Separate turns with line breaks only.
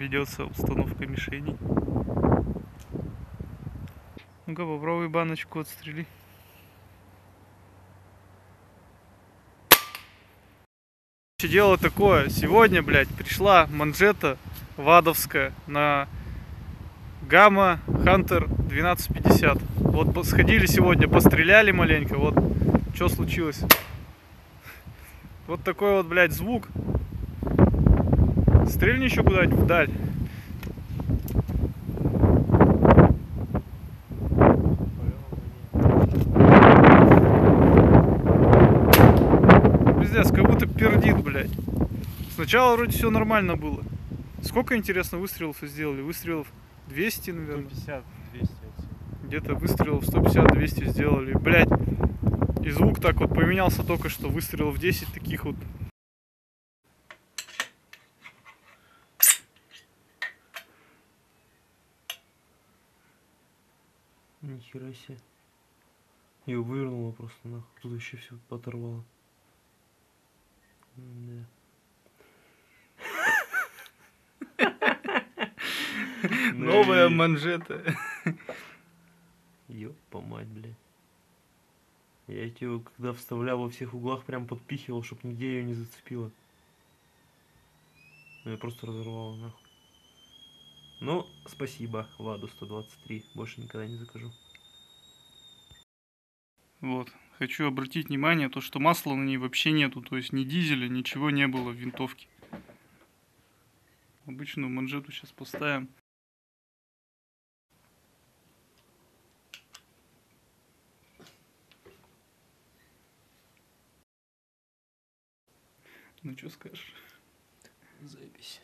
ведется установка мишеней. Ну-ка, попробуй баночку отстрели. Дело такое, сегодня, блядь, пришла манжета вадовская на Гамма Хантер 1250. Вот сходили сегодня, постреляли маленько, вот что случилось. Вот такой вот, блядь, звук. Стрельни еще куда-нибудь вдаль. Пиздец, как будто пердит, блядь. Сначала вроде все нормально было. Сколько, интересно, выстрелов сделали? Выстрелов 200, наверное.
150, 200 отсюда.
Где-то выстрелов 150-200 сделали. Блять. И звук так вот поменялся только что. Выстрелов 10 таких вот.
Нихера себе. Ее вывернуло просто нахуй. Тут еще все оторвало. Да.
Новая манжета.
Ёпа мать, бля. Я ее, когда вставлял во всех углах, прям подпихивал, чтоб нигде ее не зацепило. Ну, я просто разорвал нахуй. Ну, спасибо, Ладу 123. Больше никогда не закажу.
Вот. Хочу обратить внимание, то, что масла на ней вообще нету. То есть ни дизеля, ничего не было в винтовке. Обычную манжету сейчас поставим. Ну что скажешь?
Запись.